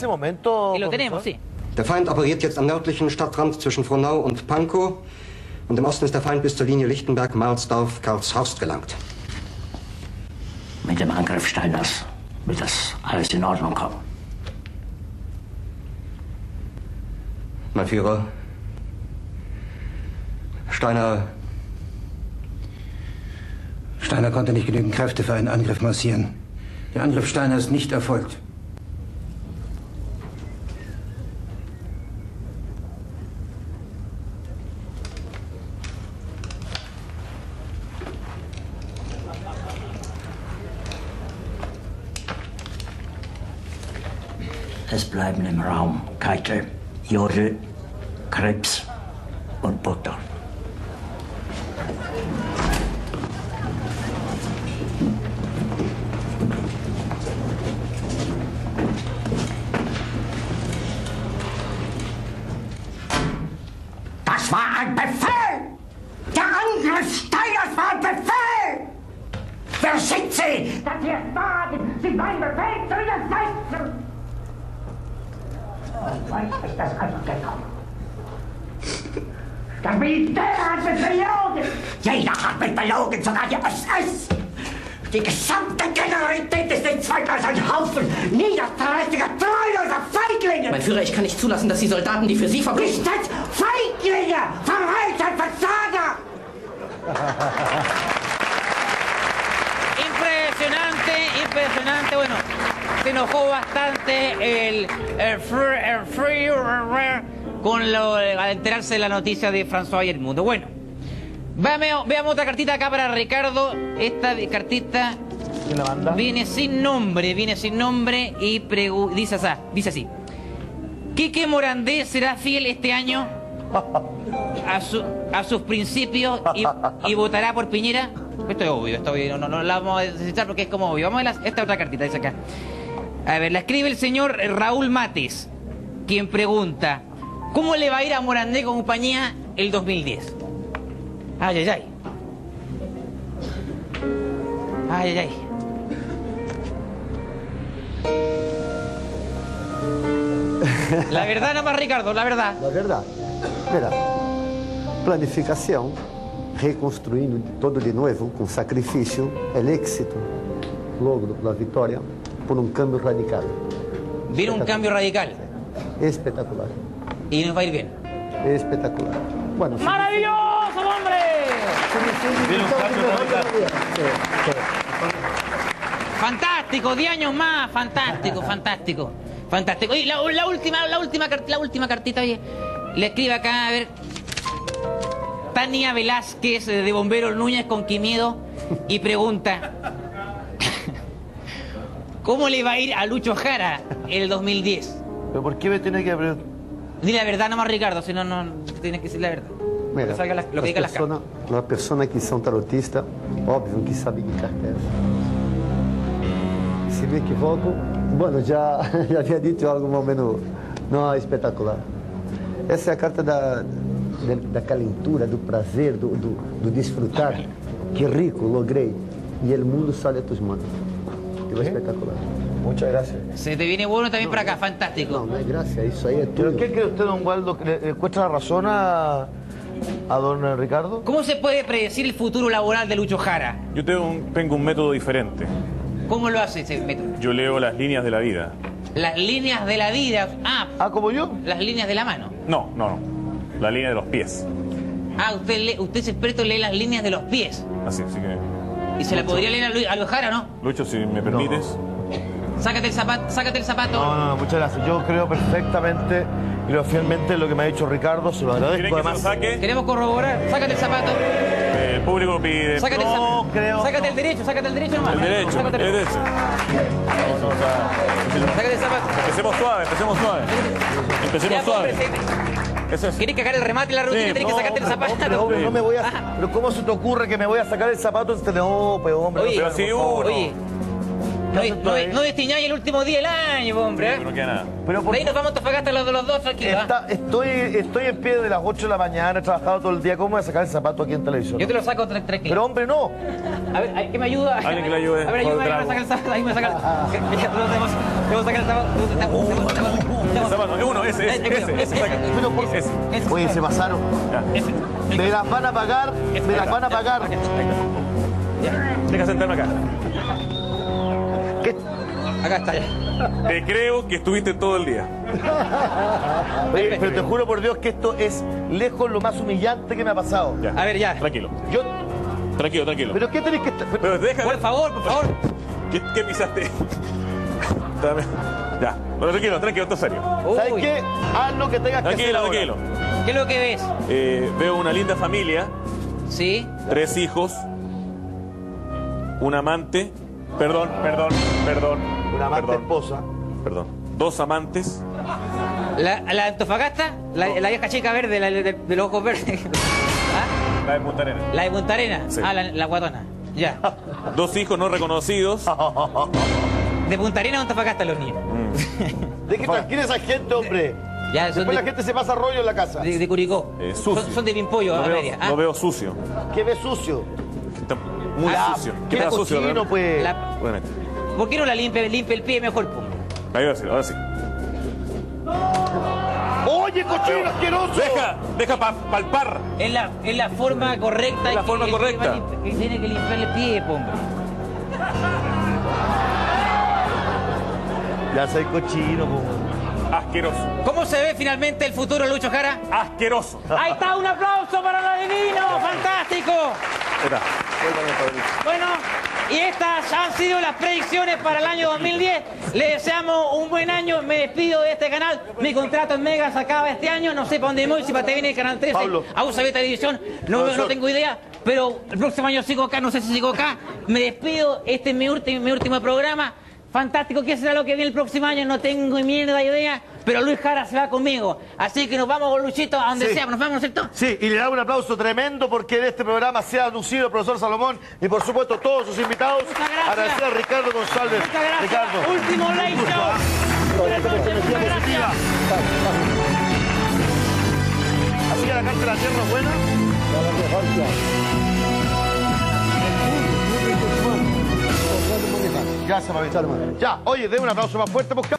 ese momento. Y lo tenemos, sí. Der Feind operiert jetzt am nördlichen Stadtrand zwischen Frohnau und Pankow. Und im Osten ist der Feind bis zur Linie Lichtenberg-Marsdorf, Karlshorst gelangt. Mit dem Angriff Steiners wird das alles in Ordnung kommen. Mein Führer, Steiner. Steiner konnte nicht genügend Kräfte für einen Angriff massieren. Der Angriff Steiner ist nicht erfolgt. Es bleiben im Raum Keitel, Jodel, Krebs und Butter. Das war ein Befehl! Der Angriff Steiners war ein Befehl! Wer schickt Sie? Dass Sie es wagen, Sie meinen Befehl zu widersetzen! Das Militär hat mich belogen! Jeder hat mich belogen, sogar die SS! Die gesamte Generalität ist nichts weiter als ein Haufen niederträchtiger, treuloser Feiglinge! Mein Führer, ich kann nicht zulassen, dass die Soldaten, die für Sie verbringen... Nicht als Feiglinge! Verreiter Versager! Enojó bastante el, el, Fr- el Führer con lo, al enterarse de la noticia de François y el mundo. Bueno, veamos, veamos otra cartita acá para Ricardo. Esta cartita ¿Quién la manda? viene sin nombre, viene sin nombre y pregu- dice así, dice así. ¿Quique Morandé será fiel este año a, su- a sus principios y, y votará por Piñera? Esto es obvio, esto es obvio, no, no, no la vamos a desechar porque es como obvio. Vamos a ver esta otra cartita, dice acá. A ver, la escribe el señor Raúl Mates, quien pregunta, ¿cómo le va a ir a Morandé con compañía el 2010? Ay, ay, ay. Ay, ay, ay. La verdad nomás, Ricardo, la verdad. Na verdade. Verá, planificação, reconstruindo todo de novo com sacrifício, el éxito, logro da vitória por um câmbio radical. Viene un cambio radical Espetacular. y nos va a ir bien. Espetacular. Bueno, ¡Maravilloso, hombre! Viene un cambio radical. Fantástico, 10 años más, fantástico, fantástico, fantástico. Y la, la última, la última, la última cartita, oye, le escribe acá, a ver, Tania Velázquez eh, de Bomberos Núñez con Quimiedo y pregunta, ¿cómo le va a ir a Lucho Jara el 2010? ¿Pero por qué me tiene que preguntar? Di la verdad nomás, Ricardo, si no, no, tiene que decir la verdad. Mira, que salga la- lo que diga las persona, uma pessoa que são tarotistas, óbvio que sabe de cartas. Se me equivoco, bueno, já, já havia dito em algum momento, não, é espetacular. Essa é a carta da, da, da calentura, do prazer, do, do, do desfrutar. Que rico, logrei. E o mundo sale a tus manos. É espetacular. Muchas gracias. Se te viene bueno también por acá, fantástico. Isso aí é ¿Pero tudo. qué cree usted, don Waldo? que ¿Le le encuentra la razón a, a don Ricardo? ¿Cómo se puede predecir el futuro laboral de Lucho Jara? Yo tengo un, tengo un método diferente. ¿Cómo lo hace ese método? Yo leo las líneas de la vida. Las líneas de la vida. Ah, Ah, como yo. las líneas de la mano. No, no, no. La línea de los pies. Ah, usted, lee- usted es experto en leer las líneas de los pies. Así, así que. Y se la podría leer a, Lu- a Luis Jara, ¿no? Lucho, si me permites. Sácate el zapato, sácate el zapato. No, no, no, muchas gracias. Yo creo perfectamente y creo fielmente en lo que me ha dicho Ricardo, se lo ¿Quieren agradezco que se lo además. saque? Queremos corroborar. Sácate el zapato. Eh, El público pide. Sácate el No, zapato. creo- Sácate el derecho, sácate el derecho nomás. El derecho, Sácate el derecho. Sácate el zapato. Empecemos suave, empecemos suave. Ya, Empecemos suave. Es. ¿Querés cagar el remate y la rutina? Sí, Tenés que no, sacarte el zapato. hombre, no me voy a... Pero ¿cómo se te ocurre que me voy a sacar el zapato? Este no, pero hombre. Oye, no, Pero favor. uno. Oye, No, no, no destiñáis el último día del año, hombre. ¿eh? No queda nada. Pero por De ahí nos vamos a Antofagasta los, los dos tranquilos. ¿ah? Está- estoy, estoy en pie de las 8 de la mañana, he trabajado todo el día. ¿Cómo voy a sacar el zapato aquí en televisión? Yo te lo saco tra- tranquilo. Pero hombre, no. A ver, ¿qué me ayuda? Alguien que le ayude. A ver, ayúdame, ahí me saca el zapato. Ahí me saca el zapato. Sacar el zapato. Zapato, es uno, ese, ese, ese, ese, saca. Pero por- Ese. Oye, se pasaron. Me las van a pagar, me las van a pagar. Deja sentarme acá. Acá está ya. Te creo que estuviste todo el día. Oye, pero te juro por Dios que esto es lejos lo más humillante que me ha pasado. Ya. A ver, ya. Tranquilo. Yo, Tranquilo, tranquilo. pero ¿qué tenés que estar? Pero deja Por favor, por favor. ¿Qué, qué pisaste? Dame. Ya. Bueno, tranquilo, tranquilo, esto es serio. ¿Sabes Uy, qué? Haz lo que tengas que hacer Tranquilo, tranquilo. ¿Qué es lo que ves? Eh, veo una linda familia, Sí. tres hijos, un amante, perdón, perdón, perdón, Una amante perdón, esposa. perdón, dos amantes, La, la Antofagasta, la, la vieja chica verde, la de, de los ojos verdes. ¿Ah? la de Punta Arenas. La de Punta Arena. Sí. Ah, la, la guatona. Ya. dos hijos no reconocidos, De Punta Arena a Antofagasta los niños. Deje tranquila esa gente, hombre. Ya, son Después la gente se pasa rollo en la casa. de, de Curicó. Eh, sucio. Son, son de Pimpollo, lo a veo, media. ¿ah? lo veo sucio, ¿Qué ve sucio? está muy Ah, sucio, ¿Qué está ve sucio, pues? La- Obviamente. ¿Por qué no la limpia, limpia el pie mejor? po? Ahí va a decir, ahora sí. ¡Oye, cochino asqueroso! Deja, deja pa- palpar. Es la, es la forma correcta. Es la que- forma que correcta. va a limpi- Que tiene que limpiar el pie, hombre. Ya soy cochino, po. Asqueroso, ¿Cómo se ve finalmente el futuro, Lucho Jara? asqueroso. Ahí está, un aplauso para los divinos, fantástico. Ahí está. Bueno, y estas han sido las predicciones para el año 2010. Le deseamos un buen año. Me despido de este canal. Mi contrato en Mega se acaba este año. No sé para dónde voy, si para TV el Canal 13, Pablo. a USA Televisión. No, no tengo idea. Pero el próximo año sigo acá, no sé si sigo acá. Me despido. Este es mi último, mi último programa. Fantástico, ¿qué será lo que viene el próximo año? No tengo mierda de idea. Pero Luis Jara se va conmigo. Así que nos vamos con Luchito a donde Sí. sea. Nos vamos, ¿no es cierto? Sí, y le da un aplauso tremendo porque en este programa se ha lucido el profesor Salomón y por supuesto todos sus invitados. Muchas gracias. Agradecer a Ricardo González. Muchas gracias. Ricardo. Último live show. Buenas noches, muchas gracias. Así que la carta de la tierra es buena. Gracias, Mavita. Ya, oye, dé un aplauso más fuerte. Busca